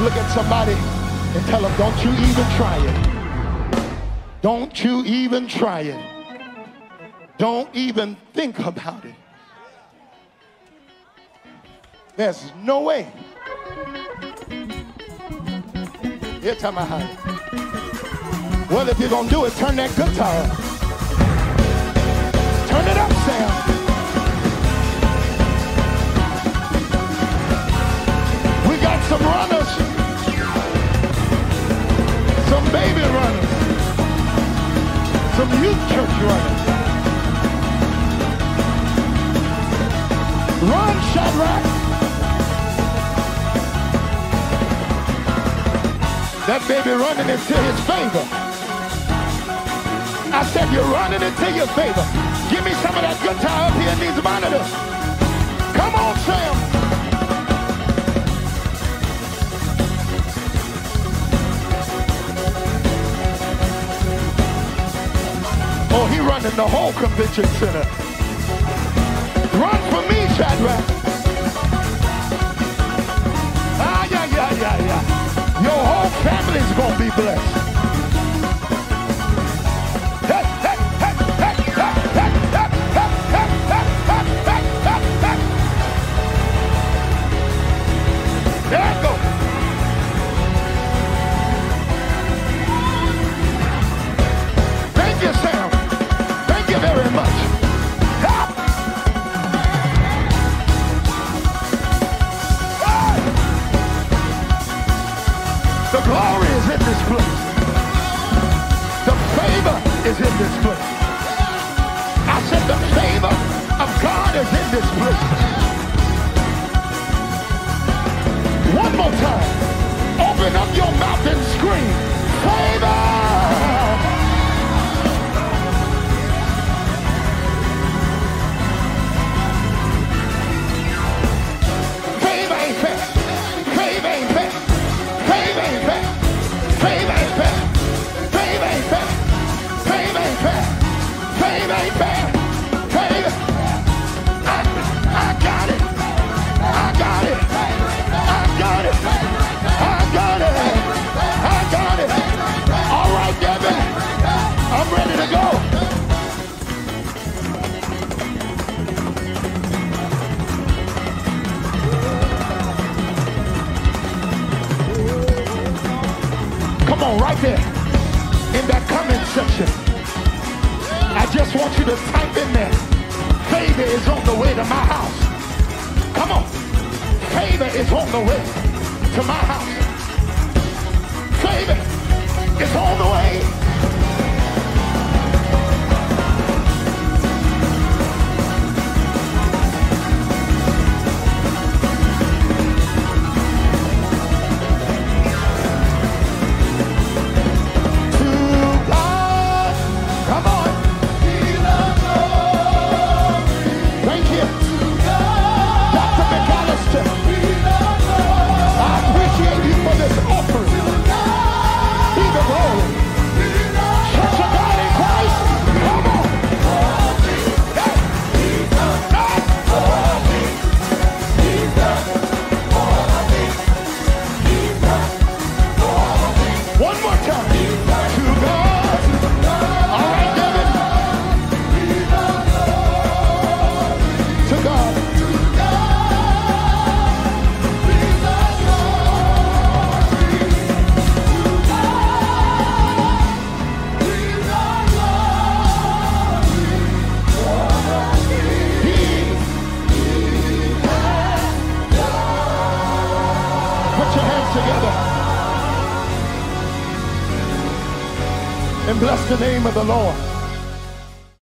Look at somebody and tell them, don't you even try it. Don't you even try it. Don't even think about it. There's no way. Here, tell me how. Well, if you're going to do it, turn that guitar up. Turn it up, Sam. We got some runners. Runners. Some youth church runners. Run, Shadrach. That baby running into his favor. I said you're running into your favor. Give me some of that guitar up here in these monitors. Come on, Sam. The whole convention center. Run for me, Shadrach. This place. One more time. Open up your mouth and Come on, right there. In that comment section. I just want you to type in there. Favor is on the way to my house. Come on. Favor is on the way to my house. The name of the Lord.